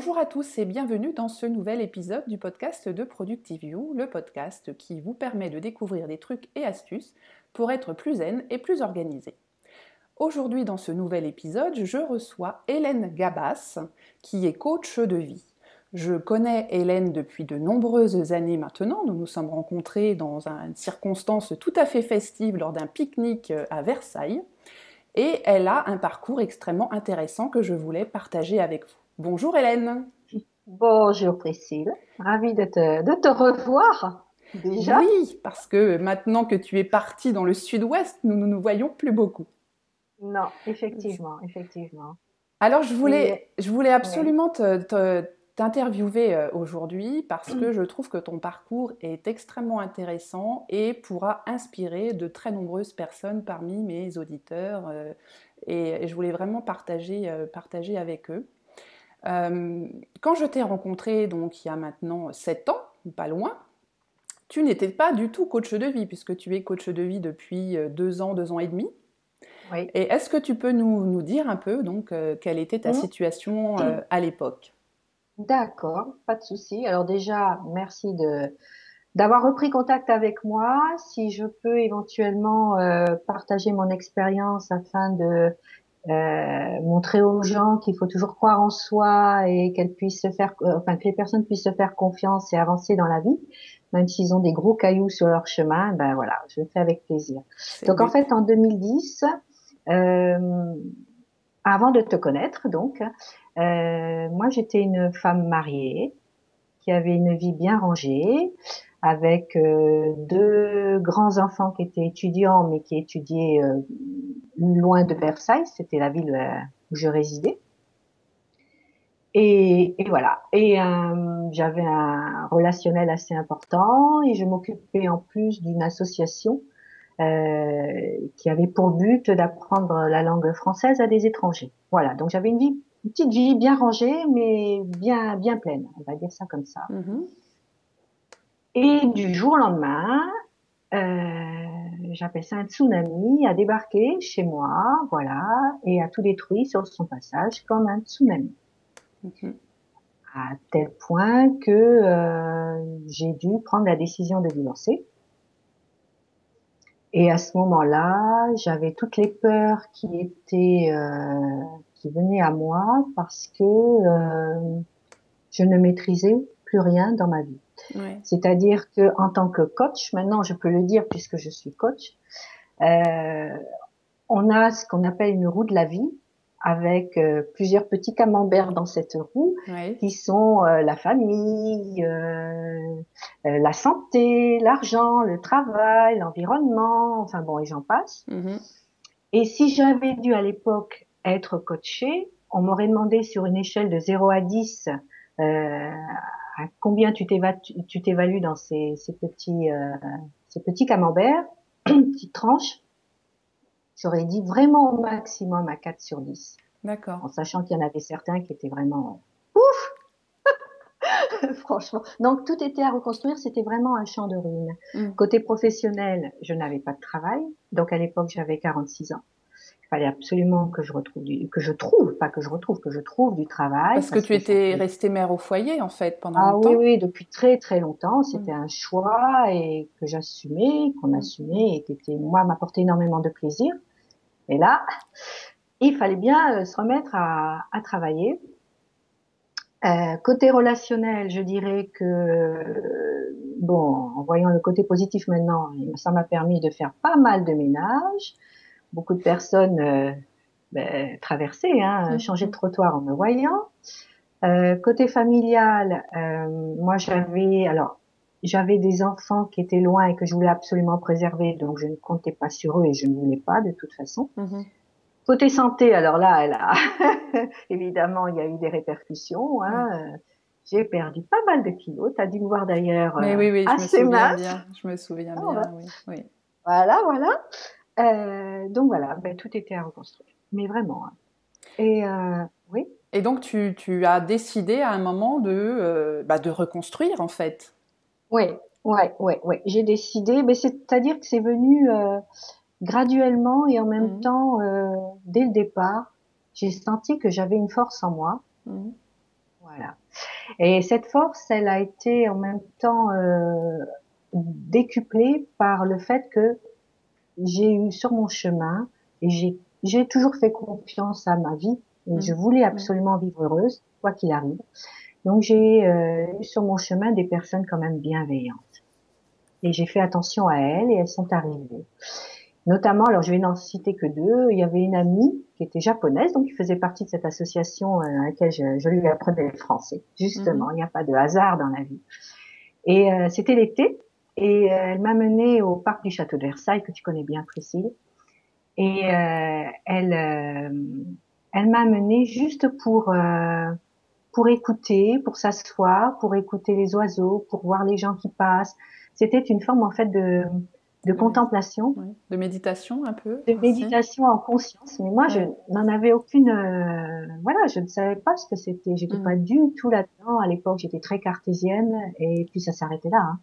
Bonjour à tous et bienvenue dans ce nouvel épisode du podcast de ProductiveU, le podcast qui vous permet de découvrir des trucs et astuces pour être plus zen et plus organisé. Aujourd'hui dans ce nouvel épisode, je reçois Hélène Gabas qui est coach de vie. Je connais Hélène depuis de nombreuses années maintenant. Nous nous sommes rencontrés dans une circonstance tout à fait festive lors d'un pique-nique à Versailles. Et elle a un parcours extrêmement intéressant que je voulais partager avec vous. Bonjour Hélène. Bonjour Priscille. Ravie de te, de te revoir. Déjà. Oui, parce que maintenant que tu es partie dans le sud-ouest, nous ne nous voyons plus beaucoup. Non, effectivement, effectivement. Alors je voulais, je voulais absolument te, t'interviewer euh, aujourd'hui parce que je trouve que ton parcours est extrêmement intéressant et pourra inspirer de très nombreuses personnes parmi mes auditeurs euh, et, je voulais vraiment partager, euh, partager avec eux. Quand je t'ai rencontré, donc il y a maintenant 7 ans, pas loin, tu n'étais pas du tout coach de vie puisque tu es coach de vie depuis 2 ans, 2 ans et demi. Oui. Et est-ce que tu peux nous, nous, dire un peu donc quelle était ta mmh. situation à l'époque? D'accord, pas de souci. Alors déjà, merci de d'avoir repris contact avec moi. Si je peux éventuellement euh, partager mon expérience afin de euh, montrer aux gens qu'il faut toujours croire en soi et qu'elles puissent se faire, euh, enfin que les personnes puissent se faire confiance et avancer dans la vie, même s'ils ont des gros cailloux sur leur chemin. Ben voilà, je le fais avec plaisir. Donc en fait, en 2010, avant de te connaître, donc, euh, moi, j'étais une femme mariée qui avait une vie bien rangée, avec euh, deux grands enfants qui étaient étudiants, mais qui étudiaient euh, loin de Versailles. C'était la ville où je résidais. Et, et voilà. Et j'avais un relationnel assez important et je m'occupais en plus d'une association qui avait pour but d'apprendre la langue française à des étrangers. Voilà. Donc j'avais une vie une petite vie bien rangée, mais bien bien pleine, on va dire ça comme ça. Mm-hmm. Et du jour au lendemain, euh, j'appelle ça un tsunami, a débarqué chez moi, voilà, et a tout détruit sur son passage comme un tsunami. À tel point que euh, j'ai dû prendre la décision de divorcer. Et à ce moment-là, j'avais toutes les peurs qui étaient euh, qui venait à moi parce que euh, je ne maîtrisais plus rien dans ma vie. C'est-à-dire que en tant que coach, maintenant je peux le dire puisque je suis coach, euh, on a ce qu'on appelle une roue de la vie avec euh, plusieurs petits camemberts dans cette roue qui sont euh, la famille, la santé, l'argent, le travail, l'environnement, enfin bon et j'en passe. Mm-hmm. Et si j'avais dû à l'époque être coaché, on m'aurait demandé sur une échelle de 0 à 10 euh, à combien tu t'évalues dans ces, ces petits euh, ces petits camemberts, petites tranches. J'aurais dit vraiment au maximum à 4 sur 10. D'accord. En sachant qu'il y en avait certains qui étaient vraiment ouf Franchement. Donc tout était à reconstruire, c'était vraiment un champ de ruines. Mm. Côté professionnel, je n'avais pas de travail. Donc à l'époque, j'avais 46 ans fallait absolument que je retrouve du, que je trouve, pas que je retrouve, que je trouve du travail. Parce, que tu étais restée mère au foyer en fait pendant ah, longtemps. oui, oui, depuis très très longtemps. C'était mm. un choix et que j'assumais, qu'on mm. assumait et qui était moi m'apportait énormément de plaisir. Et là, il fallait bien euh, se remettre à, à travailler. Euh, côté relationnel, je dirais que bon, en voyant le côté positif maintenant, ça m'a permis de faire pas mal de ménage beaucoup de personnes euh, ben, traversaient, hein, mm-hmm. changer de trottoir en me voyant. Euh, côté familial, euh, moi j'avais alors j'avais des enfants qui étaient loin et que je voulais absolument préserver, donc je ne comptais pas sur eux et je ne voulais pas de toute façon. Mm-hmm. Côté santé, alors là, elle a évidemment il y a eu des répercussions. Hein, J'ai perdu pas mal de kilos. Tu as dû me voir d'ailleurs Mais oui, oui, je me souviens bien. Je me souviens ah, bien. Oui, oui. Voilà, voilà. Euh, donc voilà, ben, tout était à reconstruire. Mais vraiment. Hein. Et euh, oui. Et donc tu, tu, as décidé à un moment de, euh, bah, de reconstruire en fait. Oui, ouais, ouais, ouais. J'ai décidé, mais c'est-à-dire que c'est venu graduellement et en même mmh. temps, dès le départ, j'ai senti que j'avais une force en moi. Mmh. Voilà. Et cette force, elle a été en même temps décuplée par le fait que j'ai eu sur mon chemin et j'ai j'ai toujours fait confiance à ma vie et mmh. je voulais absolument vivre heureuse quoi qu'il arrive. Donc j'ai euh, eu sur mon chemin des personnes quand même bienveillantes et j'ai fait attention à elles et elles sont arrivées. Notamment, alors je vais n'en citer que deux. Il y avait une amie qui était japonaise, donc qui faisait partie de cette association euh, à laquelle je, je lui apprenais le français. Justement, mmh. il n'y a pas de hasard dans la vie. Et euh, c'était l'été, et euh, elle m'a menée au parc du château de Versailles, que tu connais bien, Priscille. Et euh, elle, euh, elle m'a menée juste pour pour écouter, pour s'asseoir, pour écouter les oiseaux, pour voir les gens qui passent. C'était une forme en fait de de contemplation, de méditation un peu, de méditation en conscience. Mais moi, je n'en avais aucune, voilà, je ne savais pas ce que c'était. J'étais mm. pas du tout là-dedans. À l'époque, j'étais très cartésienne, et puis ça s'arrêtait là. Hein.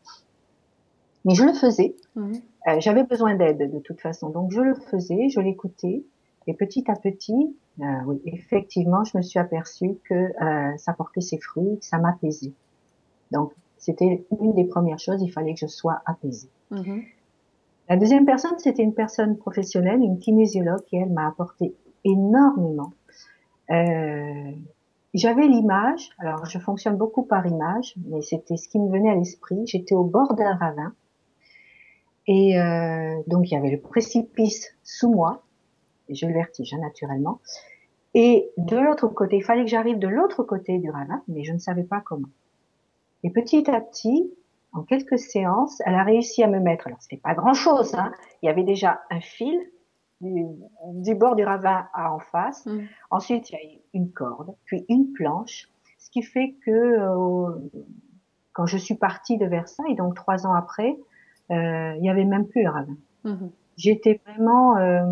Mais je le faisais. Mhm. Euh, J'avais besoin d'aide de toute façon, donc je le faisais, je l'écoutais, et petit à petit, euh, oui, effectivement, je me suis aperçue que euh, ça portait ses fruits, que ça m'apaisait. Donc, c'était une des premières choses, il fallait que je sois apaisée. Mhm. La deuxième personne, c'était une personne professionnelle, une kinésiologue, qui elle m'a apporté énormément. Euh, j'avais l'image, alors je fonctionne beaucoup par image, mais c'était ce qui me venait à l'esprit. J'étais au bord d'un ravin et euh, donc il y avait le précipice sous moi, et j'ai le vertige hein, naturellement. Et de l'autre côté, il fallait que j'arrive de l'autre côté du ravin, mais je ne savais pas comment. Et petit à petit, en quelques séances, elle a réussi à me mettre. Alors c'était pas grand chose, hein. il y avait déjà un fil du, du bord du ravin à en face. Mm. Ensuite, il y a eu une corde, puis une planche, ce qui fait que euh, quand je suis partie de Versailles, donc trois ans après, il y avait même plus le ravin. Mhm. J'étais vraiment, euh,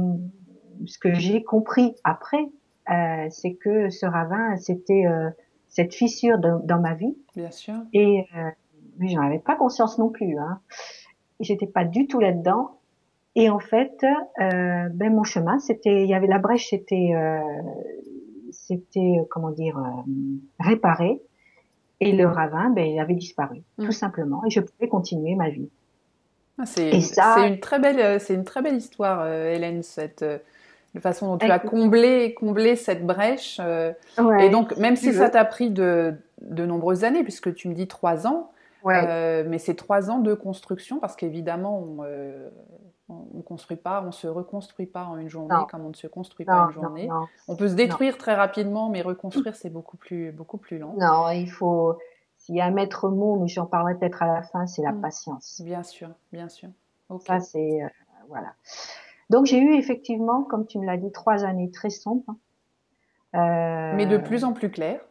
ce que j'ai compris après, euh, c'est que ce ravin, c'était euh, cette fissure dans ma vie. Bien sûr. Et euh, mais j'en avais pas conscience non plus. Hein. J'étais pas du tout là-dedans. Et en fait, euh, ben mon chemin, c'était, il y avait la brèche, c'était, euh, c'était comment dire, réparé, et le ravin, ben il avait disparu, tout mm. simplement, et je pouvais continuer ma vie. Ah, c'est une très belle, euh, c'est une très belle histoire, euh, Hélène, cette euh, façon dont tu as comblé, comblé cette brèche. et donc, même si, ça t'a pris de, de, nombreuses années, puisque tu me dis trois ans, mais c'est trois ans de construction, parce qu'évidemment, on ne construit pas, on se reconstruit pas en une journée comme on ne se construit pas en une journée. on peut se détruire très rapidement, mais reconstruire c'est beaucoup plus beaucoup plus lent. Non, il faut s'il y a un maître mot, mais j'en parlerai peut-être à la fin, c'est la mm. patience. Bien sûr, bien sûr. Ça, c'est euh, voilà. Donc j'ai eu effectivement, comme tu me l'as dit, trois années très sombres. Euh... Mais de plus en plus claires.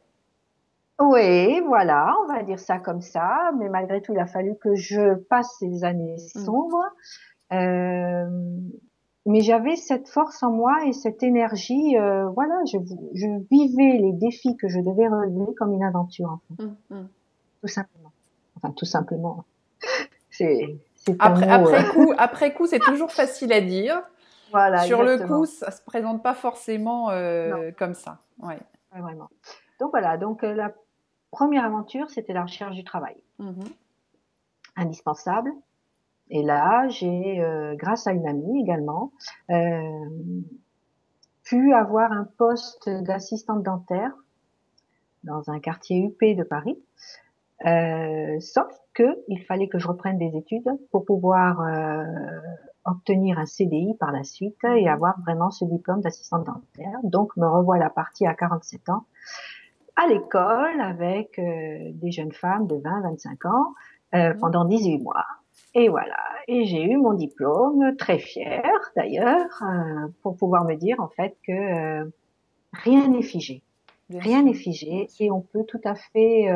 Oui, voilà, on va dire ça comme ça. Mais malgré tout, il a fallu que je passe ces années mm. sombres. Euh, mais j'avais cette force en moi et cette énergie. Voilà, je, je, vivais les défis que je devais relever comme une aventure. En fait. Mm, tout simplement. Enfin, tout simplement. C'est après, après, euh. coup, après coup, c'est toujours facile à dire. Voilà, Sur le coup, ça se présente pas forcément euh, comme ça. Ouais. vraiment. Donc voilà. Donc euh, la première aventure, c'était la recherche du travail. Mm-hmm. Indispensable. Et là, j'ai, grâce à une amie également, pu avoir un poste d'assistante dentaire dans un quartier UP de Paris. Euh, sauf que il fallait que je reprenne des études pour pouvoir euh, obtenir un CDI par la suite et mhm. avoir vraiment ce diplôme d'assistante dentaire. Donc me revoilà partie à 47 ans à l'école avec euh, des jeunes femmes de 20-25 ans euh, mhm. pendant 18 mois. Et voilà, et j'ai eu mon diplôme, très fière d'ailleurs, euh, pour pouvoir me dire en fait que rien n'est figé. rien n'est figé et on peut tout à fait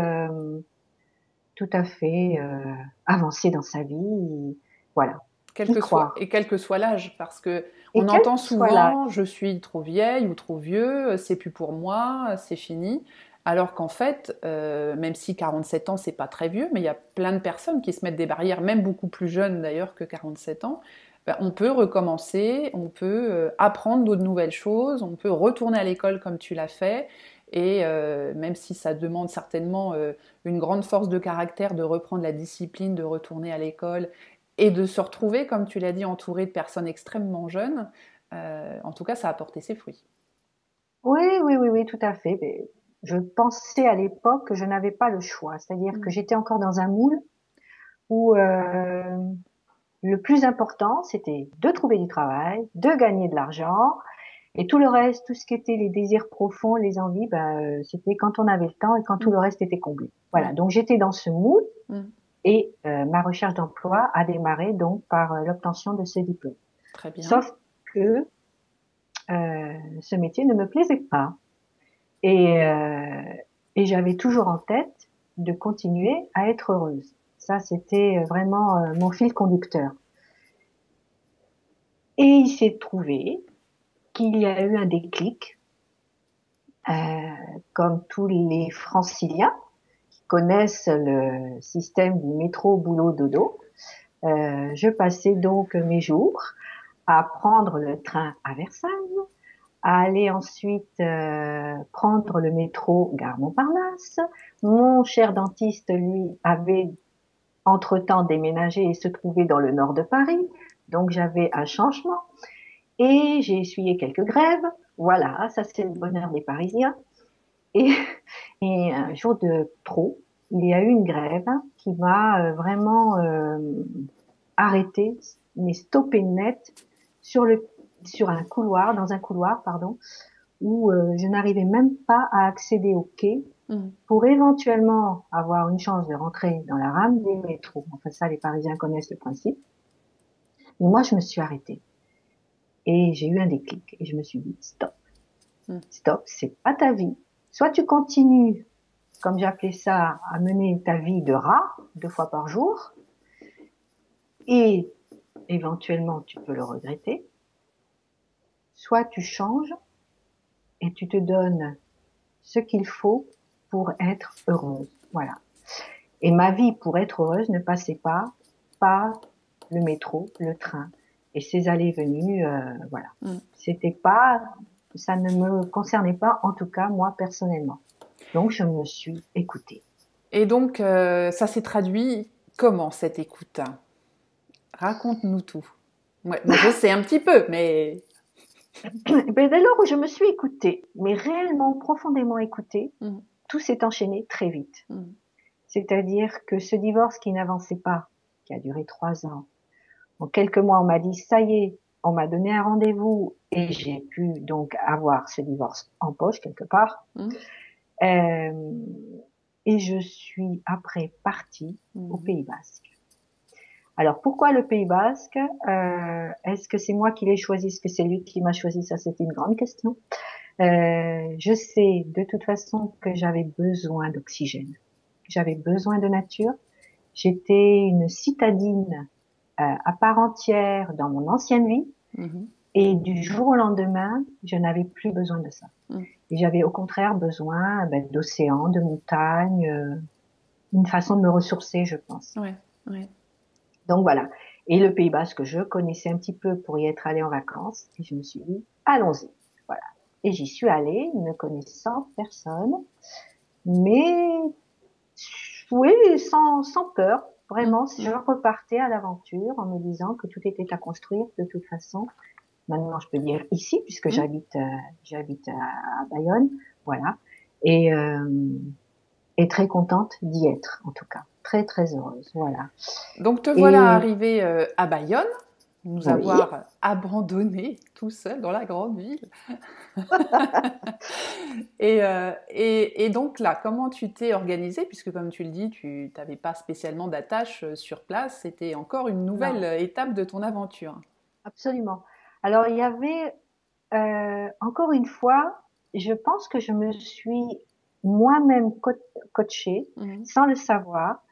tout à fait euh, avancer dans sa vie. Voilà. Quel que soit, et quel que soit l'âge, parce que on entend souvent je suis trop vieille ou trop vieux, c'est plus pour moi, c'est fini. Alors qu'en fait, euh, même si 47 ans c'est pas très vieux, mais il y a plein de personnes qui se mettent des barrières, même beaucoup plus jeunes d'ailleurs que 47 ans. Ben, on peut recommencer, on peut euh, apprendre d'autres nouvelles choses, on peut retourner à l'école comme tu l'as fait, Et même si ça demande certainement une grande force de caractère de reprendre la discipline, de retourner à l'école et de se retrouver, comme tu l'as dit, entouré de personnes extrêmement jeunes, en tout cas, ça a porté ses fruits. Oui, oui, oui, oui, tout à fait. Mais je pensais à l'époque que je n'avais pas le choix, c'est-à-dire que mm. j'étais encore dans un moule où euh, le plus important, c'était de trouver du travail, de gagner de l'argent, et tout le reste, tout ce qui était les désirs profonds, les envies, ben, euh, c'était quand on avait le temps et quand tout mm. le reste était comblé. Voilà, donc j'étais dans ce moule mm. et euh, ma recherche d'emploi a démarré donc par l'obtention de ce diplôme. Très bien. Sauf que ce métier ne me plaisait pas. Et, euh, et j'avais toujours en tête de continuer à être heureuse. Ça, c'était vraiment euh, mon fil conducteur. Et il s'est trouvé qu'il y a eu un déclic, euh, comme tous les franciliens qui connaissent le système du métro boulot dodo. Euh, je passais donc mes jours à prendre le train à Versailles, à aller ensuite euh, prendre le métro gare Montparnasse. Mon cher dentiste, lui, avait entre-temps déménagé et se trouvait dans le nord de Paris, donc j'avais un changement. Et j'ai essuyé quelques grèves. Voilà, ça c'est le bonheur des Parisiens. Et, et un jour de trop, il y a eu une grève qui m'a euh, vraiment euh, arrêté, mais stoppé net sur le sur un couloir, dans un couloir, pardon, où euh, je n'arrivais même pas à accéder au quai mmh. pour éventuellement avoir une chance de rentrer dans la rame des métros. Enfin ça, les Parisiens connaissent le principe. Mais moi, je me suis arrêtée et j'ai eu un déclic et je me suis dit stop, mmh. stop, c'est pas ta vie. Soit tu continues, comme j'appelais ça, à mener ta vie de rat deux fois par jour, et éventuellement tu peux le regretter, soit tu changes et tu te donnes ce qu'il faut pour être heureuse. Voilà. Et ma vie pour être heureuse ne passait pas par le métro, le train et ces allées venues. Euh, voilà. Mm. C'était pas, ça ne me concernait pas en tout cas moi personnellement. Donc je me suis écoutée. Et donc euh, ça s'est traduit comment cette écoute? Raconte-nous tout. Ouais, je sais un petit peu, mais ben, dès lors où je me suis écoutée, mais réellement profondément écoutée, mm. tout s'est enchaîné très vite. Mm. C'est-à-dire que ce divorce qui n'avançait pas, qui a duré trois ans, en quelques mois, on m'a dit ça y est, on m'a donné un rendez-vous et j'ai pu donc avoir ce divorce en poche quelque part. Mm. Euh, et je suis après partie au Pays Basque. Alors pourquoi le Pays Basque? Euh, Est-ce que c'est moi qui l'ai choisi? Est-ce que c'est lui qui m'a choisi? Ça, c'est une grande question. Euh, je sais de toute façon que j'avais besoin d'oxygène. J'avais besoin de nature. J'étais une citadine à part entière dans mon ancienne vie. Mm-hmm. Et du jour au lendemain, je n'avais plus besoin de ça. Mm. Et j'avais au contraire besoin ben, d'océan, de montagnes, euh, une façon de me ressourcer, je pense. Ouais, ouais. Donc voilà. Et le Pays Basque, je connaissais un petit peu pour y être allée en vacances. Et je me suis dit, allons-y. Voilà. Et j'y suis allée, ne connaissant personne. Mais, oui, sans, sans peur. Vraiment, si je repartais à l'aventure en me disant que tout était à construire de toute façon. Maintenant, je peux dire ici, puisque mmh. j'habite, euh, j'habite à, Bayonne. Voilà. Et, euh, et très contente d'y être, en tout cas très très heureuse. Voilà. Donc te voilà arrivé euh, à Bayonne, nous avoir abandonné tout seul dans la grande ville. Euh, et, et, donc là, comment tu t'es organisé Puisque comme tu le dis, tu n'avais pas spécialement d'attache euh, sur place, c'était encore une nouvelle étape de ton aventure. Absolument. Alors il y avait, encore une fois, je pense que je me suis moi-même coachée, mhm. sans le savoir,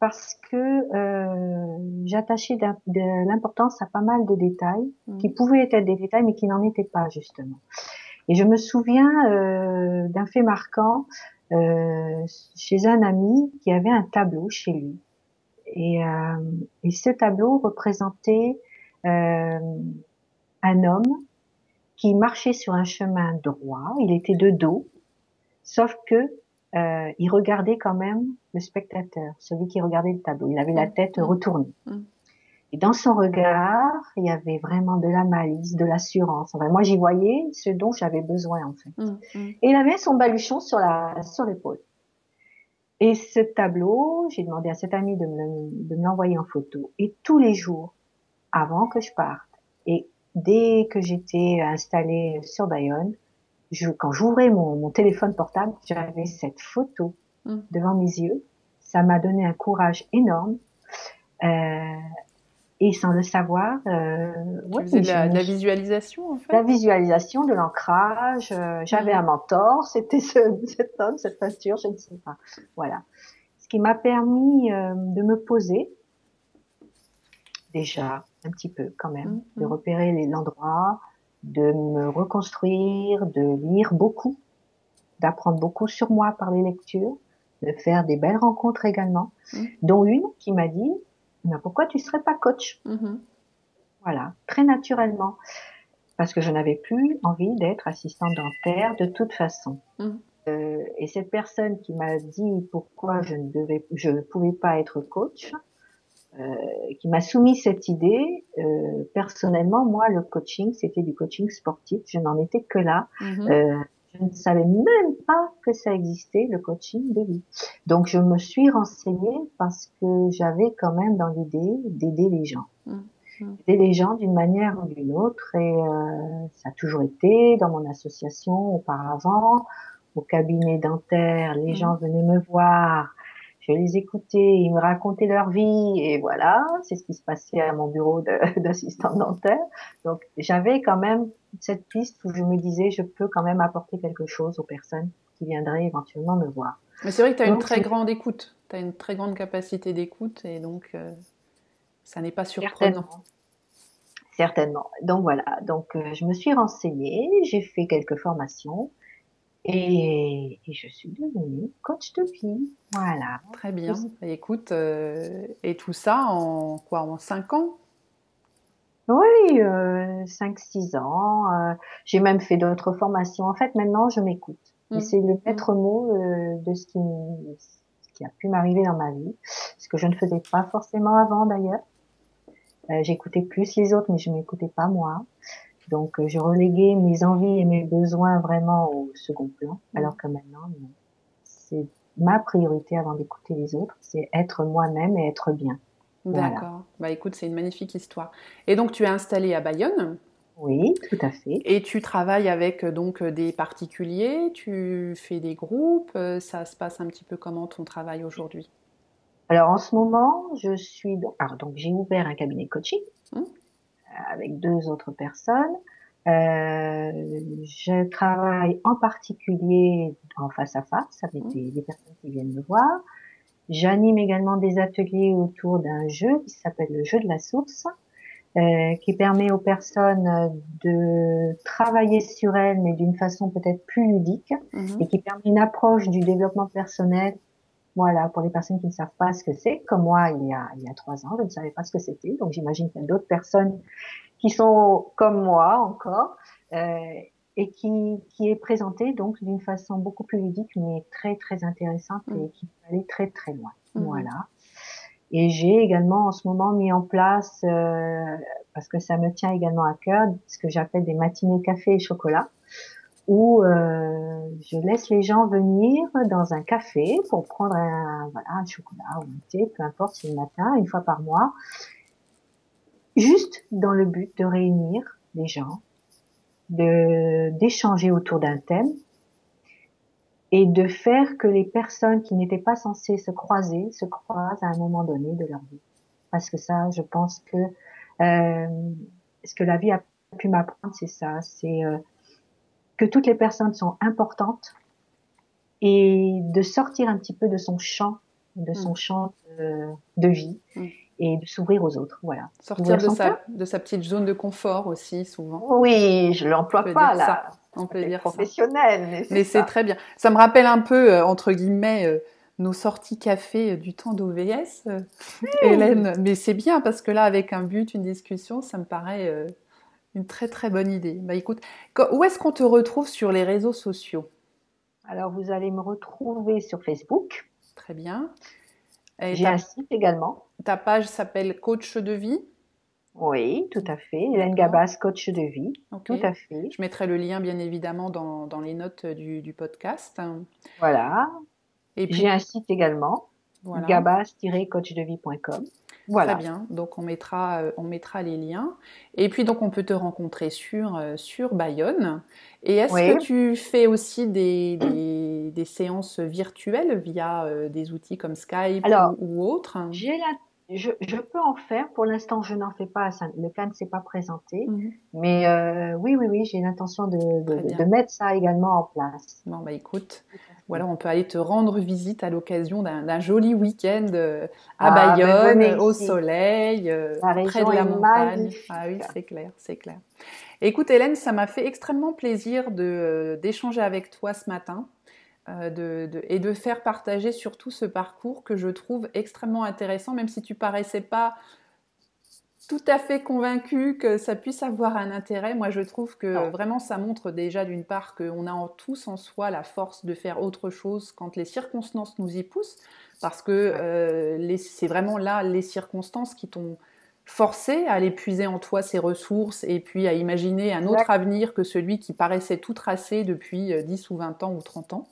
parce que euh, j'attachais de l'importance à pas mal de détails mmh. qui pouvaient être des détails mais qui n'en étaient pas justement. Et je me souviens euh, d'un fait marquant euh, chez un ami qui avait un tableau chez lui. Et, euh, et ce tableau représentait euh, un homme qui marchait sur un chemin droit. Il était de dos Sauf que euh, il regardait quand même le spectateur, celui qui regardait le tableau. Il avait la mm. tête mm. retournée. Mm. Et dans son regard, il y avait vraiment de la malice, de l'assurance. Enfin, moi, j'y voyais ce dont j'avais besoin, en fait. Et il avait son baluchon sur la sur l'épaule. Et ce tableau, j'ai demandé à cet ami de me, de me l'envoyer en photo. Et tous les jours, avant que je parte, et dès que j'étais installée sur Bayonne, je, quand j'ouvrais mon, mon, téléphone portable, j'avais cette photo mm. devant mes yeux. Ça m'a donné un courage énorme. Euh, et sans le savoir, euh, faisais de la, de la, visualisation en fait? La visualisation, de l'ancrage. Euh, j'avais mm. un mentor, c'était ce, cet homme, cette peinture, je ne sais pas. Voilà. Ce qui m'a permis euh, de me poser déjà un petit peu quand même, mm, de repérer l'endroit, de me reconstruire, de lire beaucoup, d'apprendre beaucoup sur moi par les lectures, de faire des belles rencontres également, mmh. dont une qui m'a dit, mais pourquoi tu serais pas coach? Mmh. Voilà, très naturellement, parce que je n'avais plus envie d'être assistante dentaire de toute façon. Mmh. Euh, et cette personne qui m'a dit pourquoi je ne devais, je ne pouvais pas être coach, qui m'a soumis cette idée. Euh, personnellement, moi, le coaching, c'était du coaching sportif. Je n'en étais que là. Mhm. Euh, je ne savais même pas que ça existait, le coaching de vie. Donc, je me suis renseignée parce que j'avais quand même dans l'idée d'aider les gens. Aider les gens d'une manière ou d'une autre. Et ça a toujours été dans mon association auparavant, au cabinet dentaire. Les mhm. gens venaient me voir je les écoutais, ils me racontaient leur vie et voilà, c'est ce qui se passait à mon bureau d'assistant dentaire. Donc j'avais quand même cette piste où je me disais je peux quand même apporter quelque chose aux personnes qui viendraient éventuellement me voir. Mais c'est vrai que tu as une très grande écoute, tu as une très grande capacité d'écoute et donc euh, ça n'est pas surprenant. Certainement. Donc voilà, donc euh, je me suis renseignée, j'ai fait quelques formations et, je suis devenue coach de vie. Voilà. Très bien. Écoute, euh, et tout ça en quoi En 5 ans? Oui, euh, 5-6 ans. Euh, j'ai même fait d'autres formations. En fait, maintenant, je m'écoute. Et mmh. c'est le mmh. maître mot euh, de ce qui, ce qui a pu m'arriver dans ma vie. Ce que je ne faisais pas forcément avant d'ailleurs. Euh, j'écoutais plus les autres, mais je m'écoutais pas moi. Donc, euh, je reléguais mes envies et mes besoins vraiment au second plan, mm. alors que maintenant, c'est ma priorité avant d'écouter les autres, c'est être moi-même et être bien. D'accord. Bah écoute, c'est une magnifique histoire. Et donc, tu es installée à Bayonne? Oui, tout à fait. Et tu travailles avec euh, donc des particuliers, tu fais des groupes, euh, ça se passe un petit peu comment ton travail aujourd'hui? Alors en ce moment, je suis alors donc j'ai ouvert un cabinet coaching. Mmh avec deux autres personnes. Euh, je travaille en particulier en face à face avec mmh. des, personnes qui viennent me voir. J'anime également des ateliers autour d'un jeu qui s'appelle le jeu de la source, euh, qui permet aux personnes de travailler sur elles, mais d'une façon peut-être plus ludique, mmh. et qui permet une approche du développement personnel voilà, pour les personnes qui ne savent pas ce que c'est, comme moi il y a il y a trois ans, je ne savais pas ce que c'était. Donc j'imagine qu'il y a d'autres personnes qui sont comme moi encore euh, et qui qui est présenté donc d'une façon beaucoup plus ludique, mais très très intéressante et mm. qui peut aller très très loin. Mm. Voilà. Et j'ai également en ce moment mis en place, euh, parce que ça me tient également à cœur, ce que j'appelle des matinées café et chocolat où euh, je laisse les gens venir dans un café pour prendre un, voilà, un chocolat ou un thé, peu importe, c'est le matin, une fois par mois, juste dans le but de réunir les gens, de d'échanger autour d'un thème et de faire que les personnes qui n'étaient pas censées se croiser se croisent à un moment donné de leur vie. Parce que ça, je pense que euh, ce que la vie a pu m'apprendre, c'est ça, c'est euh, que toutes les personnes sont importantes et de sortir un petit peu de son champ, de son mm. champ de, vie mm. et de s'ouvrir aux autres. Voilà. Sortir de sa, de sa, petite zone de confort aussi, souvent. Oui, je l'emploie pas là. On peut dire professionnel, mais c'est très bien. Ça me rappelle un peu, euh, entre guillemets, euh, nos sorties café du temps d'OVS, euh, Hélène. Mais c'est bien parce que là, avec un but, une discussion, ça me paraît une très très bonne idée. Bah écoute, où est-ce qu'on te retrouve sur les réseaux sociaux? Alors, vous allez me retrouver sur Facebook. Très bien. J'ai un site également. Ta page s'appelle Coach de vie? Oui, tout à fait. Hélène Gabas, coach de vie. Tout à fait. Je mettrai le lien, bien évidemment, dans, dans les notes du, du, podcast. Voilà. Et puis... J'ai un site également, voilà. gabas-coachdevie.com. Voilà. Très bien. Donc on mettra, euh, on mettra les liens. Et puis donc on peut te rencontrer sur euh, sur Bayonne. Et est-ce que tu fais aussi des, des, séances virtuelles via euh, des outils comme Skype ou, ou autres J'ai la je, je, peux en faire. Pour l'instant, je n'en fais pas. le cas ne s'est pas présenté. Mhm. Mais euh, oui, oui, oui, j'ai l'intention de, de, de, mettre ça également en place. Bon, bah écoute, voilà, on peut aller te rendre visite à l'occasion d'un joli week-end euh, à ah, Bayonne, au soleil, euh, près de la montagne. Ah oui, c'est clair, c'est clair. Écoute, Hélène, ça m'a fait extrêmement plaisir d'échanger avec toi ce matin. Euh, de, et de faire partager surtout ce parcours que je trouve extrêmement intéressant, même si tu paraissais pas tout à fait convaincu que ça puisse avoir un intérêt. Moi, je trouve que vraiment, ça montre déjà d'une part qu'on a en tous en soi la force de faire autre chose quand les circonstances nous y poussent, parce que euh, c'est vraiment là les circonstances qui t'ont forcé à aller puiser en toi ces ressources et puis à imaginer un autre avenir que celui qui paraissait tout tracé depuis 10 euh, ou 20 ans ou 30 ans.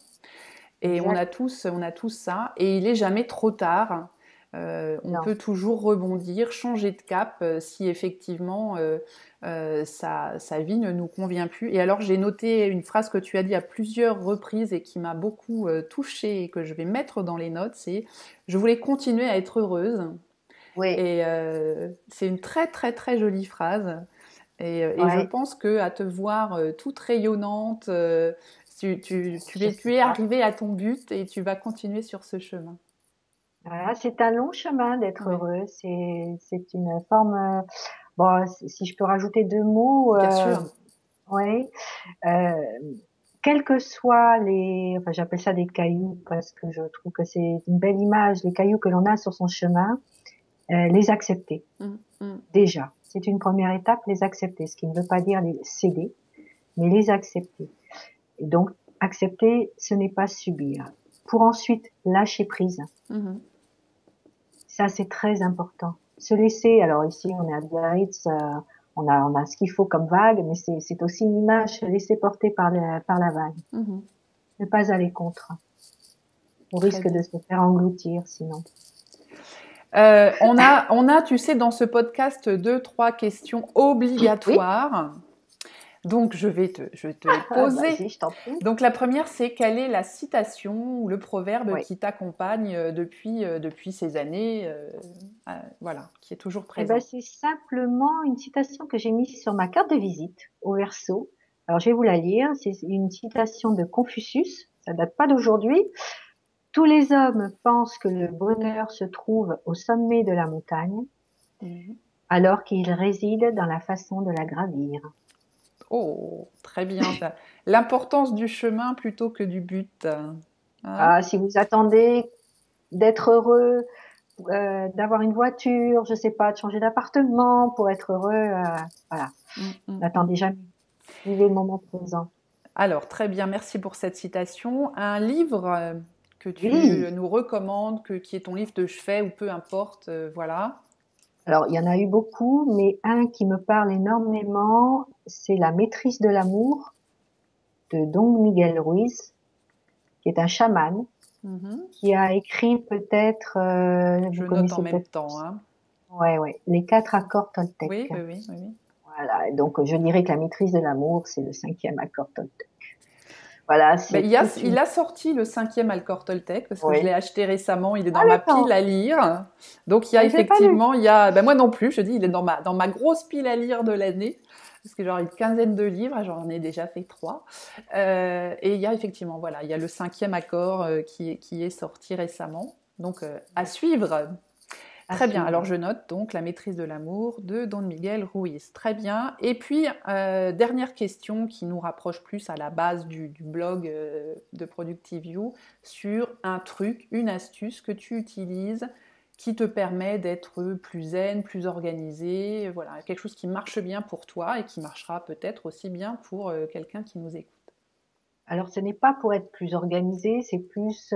Et on a tous, on a tous ça. Et il est jamais trop tard. Euh, on peut toujours rebondir, changer de cap euh, si effectivement euh, sa, vie ne nous convient plus. Et alors j'ai noté une phrase que tu as dit à plusieurs reprises et qui m'a beaucoup touchée et que je vais mettre dans les notes, c'est je voulais continuer à être heureuse. Oui. Et c'est une très très très jolie phrase. Et, je pense que à te voir toute rayonnante, tu, tu, tu, es, tu es arrivé à ton but et tu vas continuer sur ce chemin. Voilà, c'est un long chemin d'être heureux. C'est, c'est une forme. Bon, si je peux rajouter deux mots. Bien euh, sûr. Oui. Euh, quels que soient les, enfin j'appelle ça des cailloux parce que je trouve que c'est une belle image, les cailloux que l'on a sur son chemin, euh, les accepter. Mmh, mmh. Déjà, c'est une première étape, les accepter, ce qui ne veut pas dire les céder, mais les accepter. Et donc, accepter, ce n'est pas subir. Pour ensuite lâcher prise. Mm-hmm. Ça, c'est très important. Se laisser, alors ici, on est à Biarritz, euh, on a, on a ce qu'il faut comme vague, mais c'est aussi une image, se laisser porter par, par la vague. Mm-hmm. Ne pas aller contre. On risque de se faire engloutir sinon. Euh, on a, on a, tu sais, dans ce podcast deux, trois questions obligatoires. Donc, je vais te, je te les ah, poser. Donc, la première, c'est quelle est la citation ou le proverbe qui t'accompagne euh, depuis, euh, depuis ces années, euh, voilà, qui est toujours eh ben, présent? C'est simplement une citation que j'ai mise sur ma carte de visite au verso. Alors, je vais vous la lire. C'est une citation de Confucius. Ça date pas d'aujourd'hui. Tous les hommes pensent que le bonheur se trouve au sommet de la montagne, mhm. alors qu'il réside dans la façon de la gravir. Oh, très bien. L'importance du chemin plutôt que du but. Hein. ah, si vous attendez d'être heureux, euh, d'avoir une voiture, je sais pas, de changer d'appartement pour être heureux, euh, voilà. Mm, mm. N'attendez jamais. Vivez le moment présent. Alors, très bien, merci pour cette citation. Un livre euh, que tu nous recommandes, que, qui est ton livre de chevet ou peu importe, voilà. Alors, il y en a eu beaucoup, mais un qui me parle énormément, c'est La maîtrise de l'amour de Don Miguel Ruiz, qui est un chaman, mm-hmm. qui a écrit peut-être. Euh, Je note en même temps. Hein. Ouais, ouais. Les quatre accords Toltec. Oui, oui, oui, oui. Voilà. Donc, je dirais que la maîtrise de l'amour, c'est le cinquième accord Toltec. Voilà, il, a, il, a, sorti le cinquième Alcor Toltec parce que je l'ai acheté récemment. Il est dans ah, ma pile à lire. Donc il y a effectivement, il y a, ben moi non plus, je dis, il est dans ma dans ma grosse pile à lire de l'année parce que genre une quinzaine de livres, j'en ai déjà fait trois. Euh, et il y a effectivement, voilà, il y a le cinquième accord euh, qui, qui est sorti récemment. Donc euh, à suivre. Très bien. Alors je note donc la maîtrise de l'amour de Don Miguel Ruiz. Très bien. Et puis euh, dernière question qui nous rapproche plus à la base du, blog euh, de Productive You sur un truc, une astuce que tu utilises qui te permet d'être plus zen, plus organisé, voilà, quelque chose qui marche bien pour toi et qui marchera peut-être aussi bien pour euh, quelqu'un qui nous écoute. Alors, ce n'est pas pour être plus organisé, c'est plus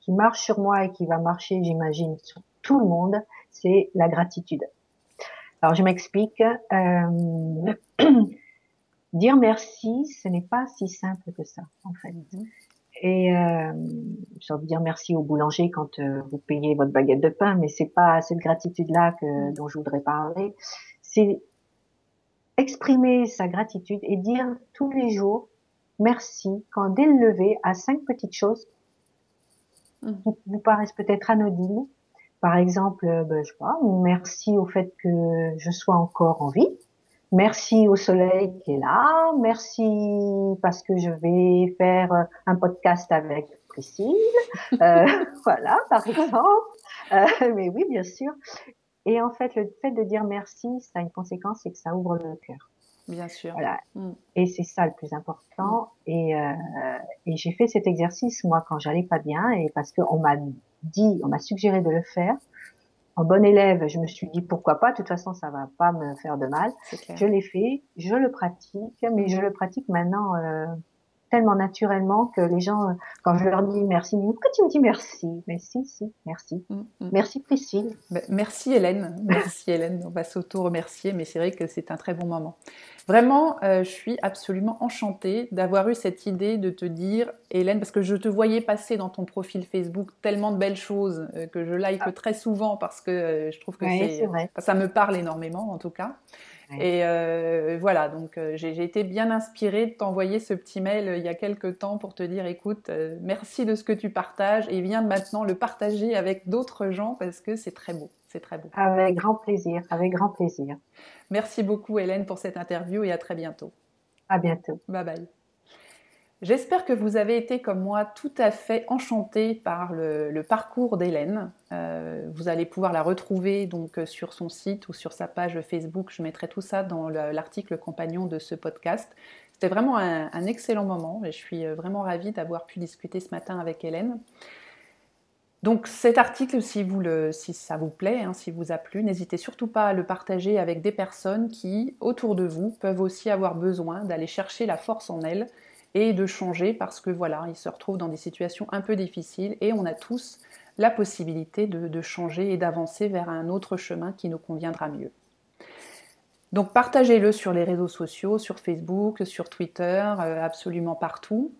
qui marche sur moi et qui va marcher, j'imagine, sur tout le monde, c'est la gratitude. Alors, je m'explique. Euh, dire merci, ce n'est pas si simple que ça, en fait. Mhm. Et euh, j'ai envie de dire merci au boulanger quand euh, vous payez votre baguette de pain, mais c'est pas cette gratitude-là que mhm. dont je voudrais parler. C'est exprimer sa gratitude et dire tous les jours merci quand dès le lever à cinq petites choses mhm. qui vous paraissent peut-être anodines. Par exemple, euh, ben, je sais pas, merci au fait que je sois encore en vie. Merci au soleil qui est là. Merci parce que je vais faire un podcast avec Priscille. Euh, voilà, par exemple. Euh, mais oui, bien sûr. Et en fait, le fait de dire merci, ça a une conséquence, c'est que ça ouvre le cœur. Bien sûr. Voilà. Mm. Et c'est ça le plus important. Et, euh, et j'ai fait cet exercice moi quand j'allais pas bien et parce qu'on m'a dit, on m'a suggéré de le faire en bon élève, je me suis dit pourquoi pas, de toute façon ça va pas me faire de mal. Je l'ai fait, je le pratique, mais je le pratique maintenant euh, tellement naturellement que les gens, euh, quand je leur dis merci, ils disent pourquoi tu me dis merci? Mais si, si, merci. Mm, mm. Merci Priscille. Bah, merci Hélène. Merci Hélène. On va s'auto-remercier, mais c'est vrai que c'est un très bon moment. Vraiment, euh, je suis absolument enchantée d'avoir eu cette idée de te dire, Hélène, parce que je te voyais passer dans ton profil Facebook tellement de belles choses euh, que je like ah. très souvent parce que je trouve que c'est, ça me parle énormément en tout cas. Et euh, voilà, donc euh, j'ai été bien inspirée de t'envoyer ce petit mail euh, il y a quelques temps pour te dire, écoute, merci de ce que tu partages et viens maintenant le partager avec d'autres gens parce que c'est très beau, c'est très beau. Avec grand plaisir, avec grand plaisir. Merci beaucoup Hélène pour cette interview et à très bientôt. À bientôt. Bye bye. J'espère que vous avez été comme moi tout à fait enchanté par le, parcours d'Hélène. Euh, vous allez pouvoir la retrouver donc euh, sur son site ou sur sa page Facebook. Je mettrai tout ça dans l'article compagnon de ce podcast. C'était vraiment un, excellent moment et je suis euh, vraiment ravie d'avoir pu discuter ce matin avec Hélène. Donc cet article, si, ça vous plaît, hein, si vous a plu, n'hésitez surtout pas à le partager avec des personnes qui, autour de vous, peuvent aussi avoir besoin d'aller chercher la force en elles et de changer parce que voilà, ils se retrouvent dans des situations un peu difficiles et on a tous la possibilité de, changer et d'avancer vers un autre chemin qui nous conviendra mieux. Donc partagez-le sur les réseaux sociaux, sur Facebook, sur Twitter, euh, absolument partout.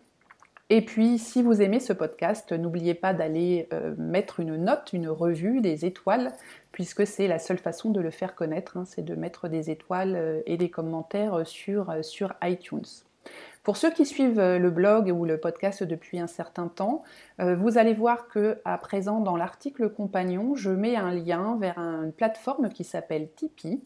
Et puis, si vous aimez ce podcast, n'oubliez pas d'aller euh, mettre une note, une revue, des étoiles, puisque c'est la seule façon de le faire connaître, hein, c'est de mettre des étoiles euh, et des commentaires sur, sur iTunes. Pour ceux qui suivent euh, le blog ou le podcast depuis un certain temps, euh, vous allez voir que à présent dans l'article compagnon, je mets un lien vers une plateforme qui s'appelle Tipeee.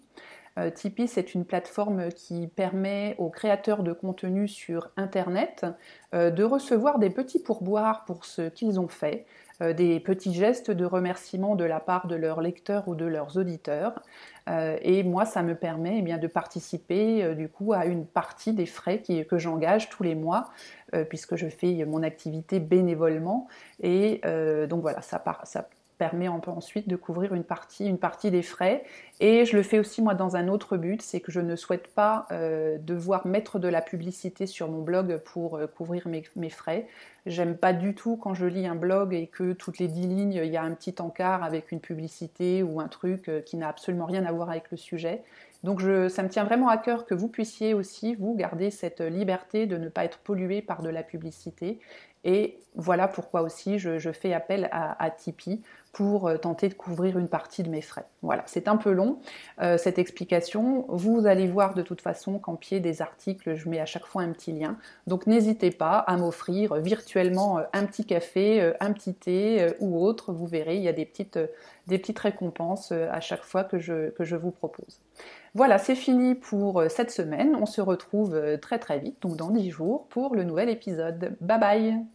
Euh, Tipeee, c'est une plateforme qui permet aux créateurs de contenu sur Internet de recevoir des petits pourboires pour ce qu'ils ont fait, des petits gestes de remerciement de la part de leurs lecteurs ou de leurs auditeurs. Euh, et moi, ça me permet eh bien, de participer euh, du coup à une partie des frais que j'engage tous les mois, euh, puisque je fais mon activité bénévolement. Et donc voilà, ça, ça permet un peu ensuite de couvrir une partie, une partie des frais. Et je le fais aussi moi dans un autre but, c'est que je ne souhaite pas euh, devoir mettre de la publicité sur mon blog pour euh, couvrir mes, frais. J'aime pas du tout quand je lis un blog et que toutes les dix lignes, il y a un petit encart avec une publicité ou un truc euh, qui n'a absolument rien à voir avec le sujet. Donc je, ça me tient vraiment à cœur que vous puissiez aussi, vous, garder cette liberté de ne pas être pollué par de la publicité. Et voilà pourquoi aussi je, fais appel à Tipeee pour euh, tenter de couvrir une partie de mes frais. Voilà, c'est un peu long euh, cette explication. Vous allez voir de toute façon qu'en pied des articles, je mets à chaque fois un petit lien. Donc n'hésitez pas à m'offrir virtuellement euh, un petit café, un petit thé ou autre. Vous verrez, il y a des petites, des petites récompenses à chaque fois que je, que je vous propose. Voilà, c'est fini pour cette semaine. On se retrouve très très vite, donc dans 10 jours, pour le nouvel épisode. Bye bye